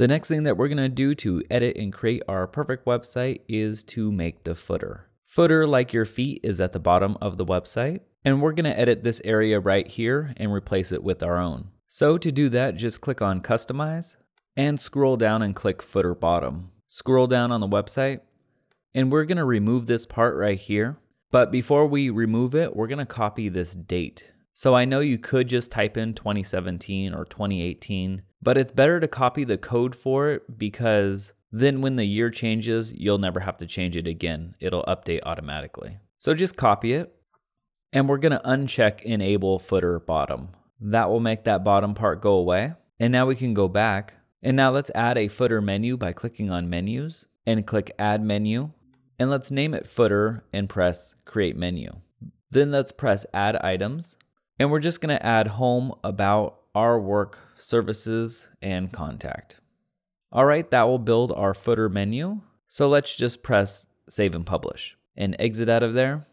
The next thing that we're gonna do to edit and create our perfect website is to make the footer. Footer, like your feet, is at the bottom of the website. And we're gonna edit this area right here and replace it with our own. So to do that, just click on Customize and scroll down and click Footer Bottom. Scroll down on the website and we're gonna remove this part right here. But before we remove it, we're gonna copy this date. So I know you could just type in 2017 or 2018, but it's better to copy the code for it because then when the year changes, you'll never have to change it again. It'll update automatically. So just copy it and we're gonna uncheck enable footer bottom. That will make that bottom part go away. And now we can go back. And now let's add a footer menu by clicking on menus and click add menu. And let's name it footer and press create menu. Then let's press add items. And we're just gonna add home, about, our work, services, and contact. All right, that will build our footer menu. So let's just press save and publish and exit out of there.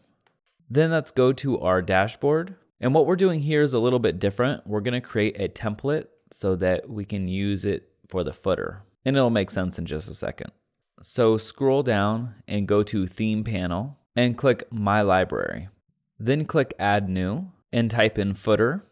Then let's go to our dashboard. And what we're doing here is a little bit different. We're gonna create a template so that we can use it for the footer. And it'll make sense in just a second. So scroll down and go to theme panel and click my library. Then click add new and type in footer.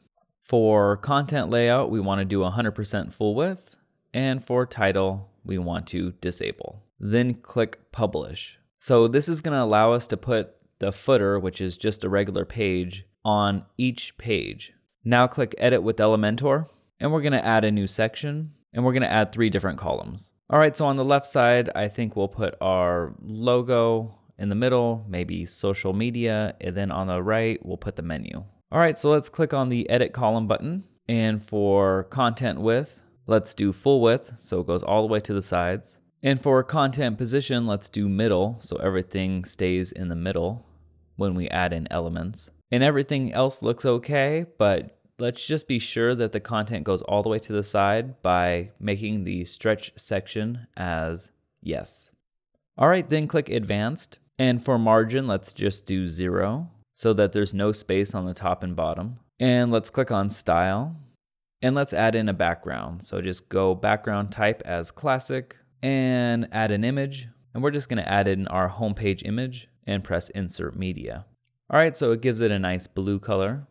For content layout, we wanna do 100% full width. And for title, we want to disable. Then click publish. So this is gonna allow us to put the footer, which is just a regular page, on each page. Now click Edit with Elementor, and we're gonna add a new section, and we're gonna add three different columns. All right, so on the left side, I think we'll put our logo in the middle, maybe social media, and then on the right, we'll put the menu. All right, so let's click on the Edit Column button, and for content width, let's do full width, so it goes all the way to the sides. And for content position, let's do middle, so everything stays in the middle when we add in elements. And everything else looks okay, but let's just be sure that the content goes all the way to the side by making the stretch section as yes. All right, then click advanced. And for margin, let's just do zero so that there's no space on the top and bottom. And let's click on style and let's add in a background. So just go background type as classic and add an image. And we're just gonna add in our homepage image and press insert media. All right, so it gives it a nice blue color.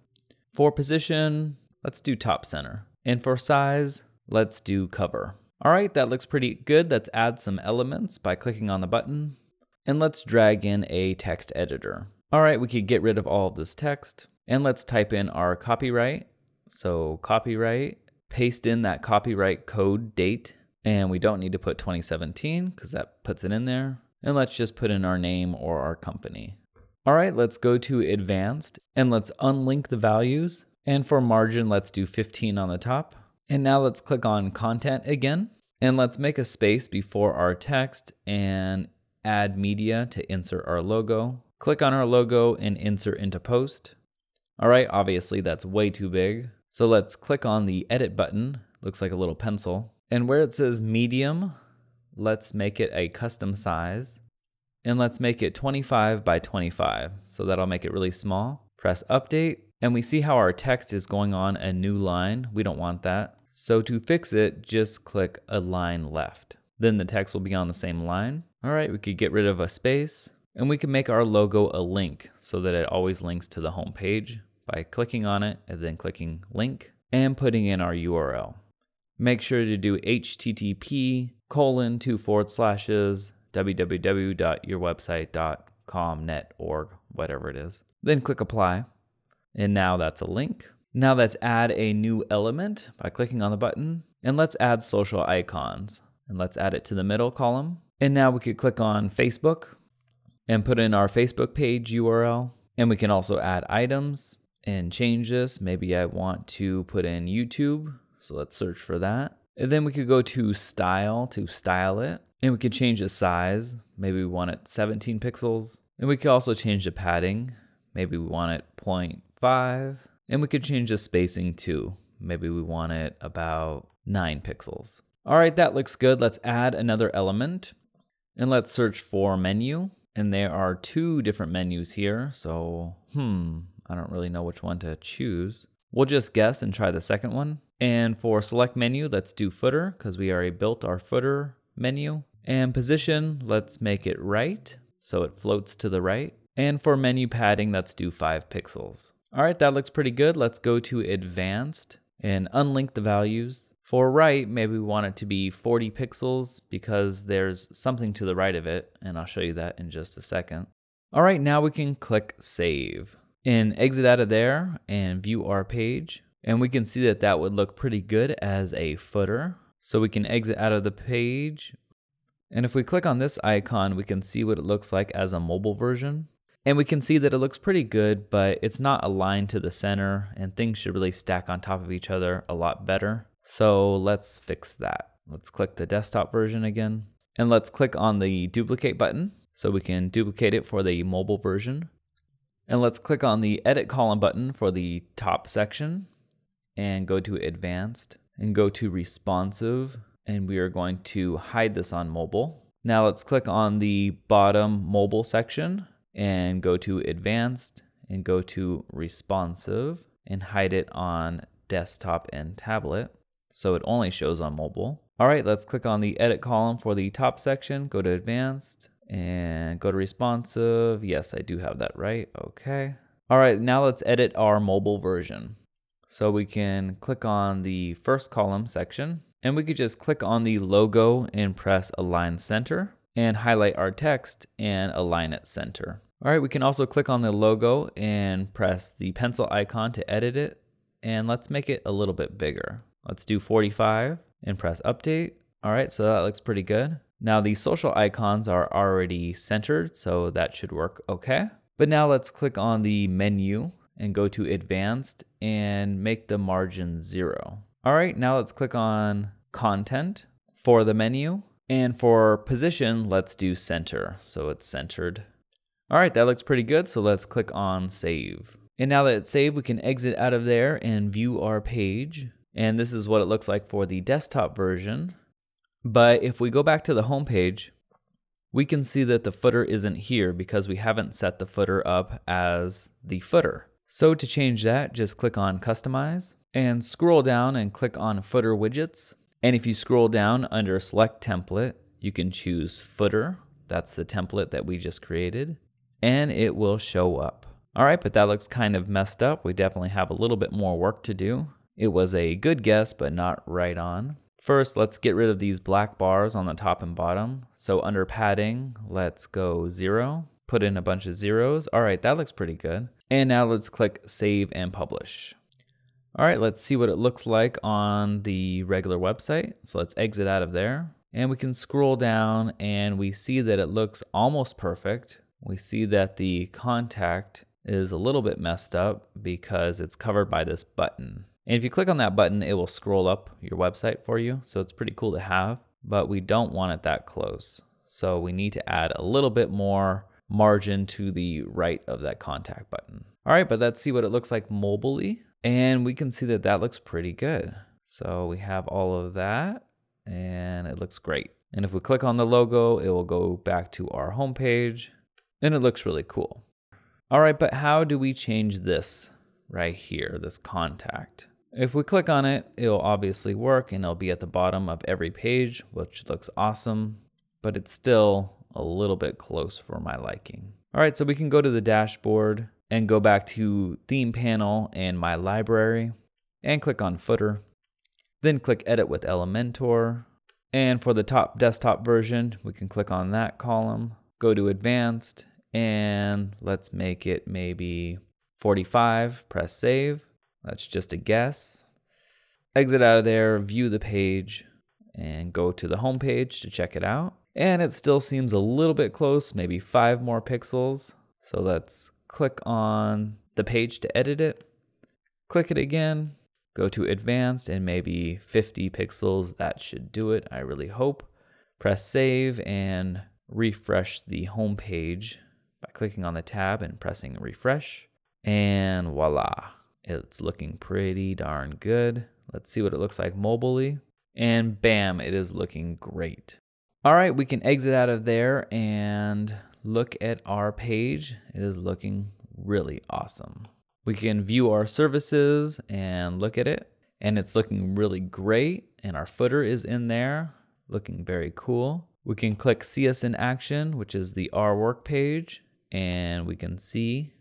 For position, let's do top center. And for size, let's do cover. All right, that looks pretty good. Let's add some elements by clicking on the button. And let's drag in a text editor. All right, we could get rid of all of this text. And let's type in our copyright. So copyright, paste in that copyright code date and we don't need to put 2017 because that puts it in there. And let's just put in our name or our company. All right, let's go to advanced and let's unlink the values. And for margin, let's do 15 on the top. And now let's click on content again. And let's make a space before our text and add media to insert our logo. Click on our logo and insert into post. All right, obviously that's way too big. So let's click on the edit button. Looks like a little pencil. And where it says medium, let's make it a custom size. And let's make it 25 by 25. So that'll make it really small. Press update. And we see how our text is going on a new line. We don't want that. So to fix it, just click align left. Then the text will be on the same line. All right, we could get rid of a space. And we can make our logo a link so that it always links to the home page by clicking on it and then clicking link and putting in our URL make sure to do http colon two forward slashes www.yourwebsite.com net org whatever it is. Then click apply. And now that's a link. Now let's add a new element by clicking on the button. And let's add social icons. And let's add it to the middle column. And now we could click on facebook and put in our facebook page url and we can also add items and change this maybe i want to put in youtube so let's search for that. And then we could go to style to style it. And we could change the size. Maybe we want it 17 pixels. And we could also change the padding. Maybe we want it 0.5. And we could change the spacing too. Maybe we want it about 9 pixels. All right, that looks good. Let's add another element. And let's search for menu. And there are two different menus here. So, hmm, I don't really know which one to choose. We'll just guess and try the second one. And for select menu, let's do footer because we already built our footer menu. And position, let's make it right so it floats to the right. And for menu padding, let's do 5 pixels. All right, that looks pretty good. Let's go to advanced and unlink the values. For right, maybe we want it to be 40 pixels because there's something to the right of it, and I'll show you that in just a second. All right, now we can click save and exit out of there and view our page. And we can see that that would look pretty good as a footer. So we can exit out of the page. And if we click on this icon, we can see what it looks like as a mobile version. And we can see that it looks pretty good, but it's not aligned to the center and things should really stack on top of each other a lot better. So let's fix that. Let's click the desktop version again. And let's click on the duplicate button so we can duplicate it for the mobile version. And let's click on the edit column button for the top section and go to advanced and go to responsive and we are going to hide this on mobile. Now let's click on the bottom mobile section and go to advanced and go to responsive and hide it on desktop and tablet so it only shows on mobile. All right, let's click on the edit column for the top section, go to advanced and go to responsive. Yes, I do have that right. Okay. All right, now let's edit our mobile version. So we can click on the first column section and we could just click on the logo and press align center and highlight our text and align it center. All right, we can also click on the logo and press the pencil icon to edit it. And let's make it a little bit bigger. Let's do 45 and press update. All right, so that looks pretty good. Now the social icons are already centered, so that should work okay. But now let's click on the menu and go to advanced and make the margin zero. All right, now let's click on content for the menu. And for position, let's do center. So it's centered. All right, that looks pretty good. So let's click on save. And now that it's saved, we can exit out of there and view our page. And this is what it looks like for the desktop version. But if we go back to the home page, we can see that the footer isn't here because we haven't set the footer up as the footer. So to change that, just click on Customize and scroll down and click on Footer Widgets. And if you scroll down under Select Template, you can choose Footer. That's the template that we just created. And it will show up. All right, but that looks kind of messed up. We definitely have a little bit more work to do. It was a good guess, but not right on. First, let's get rid of these black bars on the top and bottom. So under padding, let's go zero, put in a bunch of zeros. All right, that looks pretty good. And now let's click save and publish. All right, let's see what it looks like on the regular website. So let's exit out of there and we can scroll down and we see that it looks almost perfect. We see that the contact is a little bit messed up because it's covered by this button. And if you click on that button, it will scroll up your website for you. So it's pretty cool to have, but we don't want it that close. So we need to add a little bit more margin to the right of that contact button. All right, but let's see what it looks like mobilely. And we can see that that looks pretty good. So we have all of that and it looks great. And if we click on the logo, it will go back to our homepage and it looks really cool. All right, but how do we change this right here, this contact? If we click on it, it'll obviously work and it'll be at the bottom of every page, which looks awesome, but it's still a little bit close for my liking. All right, so we can go to the dashboard and go back to theme panel and my library and click on footer. Then click edit with Elementor. And for the top desktop version, we can click on that column, go to advanced, and let's make it maybe 45, press save. That's just a guess. Exit out of there, view the page, and go to the home page to check it out and it still seems a little bit close, maybe five more pixels. So let's click on the page to edit it, click it again, go to advanced and maybe 50 pixels. That should do it, I really hope. Press save and refresh the home page by clicking on the tab and pressing refresh. And voila, it's looking pretty darn good. Let's see what it looks like mobilely. And bam, it is looking great. All right, we can exit out of there and look at our page. It is looking really awesome. We can view our services and look at it. and it's looking really great. And our footer is in there, looking very cool. We can click See Us in Action, which is the Our Work page, and we can see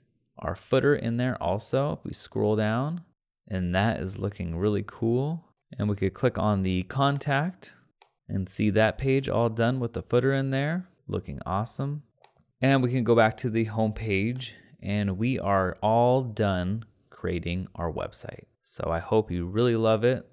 our footer in there also if we scroll down. And that is looking really cool. And we could click on the contact and see that page all done with the footer in there, looking awesome. And we can go back to the home page and we are all done creating our website. So I hope you really love it.